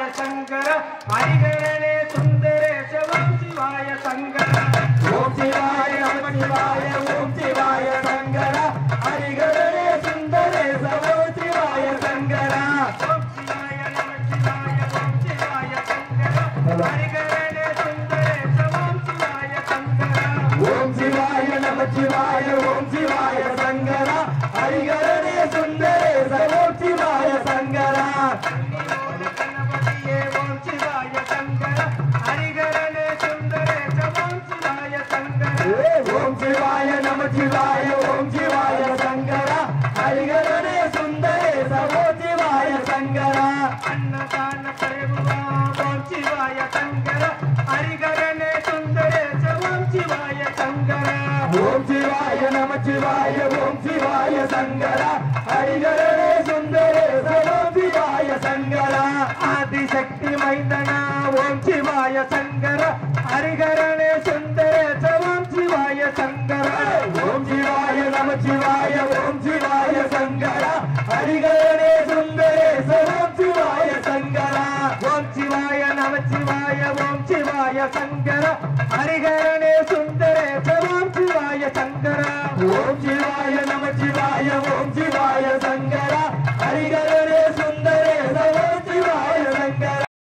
சிவாய சங்கர ஹரிகரனே சுந்தரேஷ ஓம் சிவாய சங்கர. ஓம் சிவாய சிவாய ஓம் சிவாய சங்கர. ஹரிகரனே சுந்தரேஷ ஓம் சிவாய சங்கர. ஓம் சிவாய நம சிவாய ஓம் சிவாய சங்கர. ஹரிகரனே சுந்தரேஷ ஓம் சிவாய சங்கர. ஓம் சிவாய நம சிவாய ஓம் சிவாய சங்கர. ஹரிகர சிவாய நமச்சிவாய ஓம் சிவாய சங்கரா. ஹரிகரனே சுந்தரேச ஓம் சிவாய சங்கரா. அன்னதான பிரபுவா ஓம் சிவாய சங்கரா. ஹரிகரனே சுந்தரேச ஓம் சிவாய சங்கரா. ஓம் சிவாய நமச்சிவாய ஓம் சிவாய சங்கரா. ஹரிகரனே சுந்தரேச ஓம் சிவாய சங்கரா. ஆதிசக்தி மைந்தனா ஓம் சிவாய சங்கரா. ஹரிகரனே சுந்தரேச ஓம் சிவாய சங்கரா. ஓம் சிவாய நமச்சிவாய ஓம் சிவாய சங்கரா. ஹரிகரனே சுந்தரேச ஓம் சிவாய சங்கரா. ஓம் சிவாய நமச்சிவாய ஓம் சிவாய சங்கரா. ஹரிகரனே சுந்தரேச ஓம் சிவாய சங்கரா. ஓம் சிவ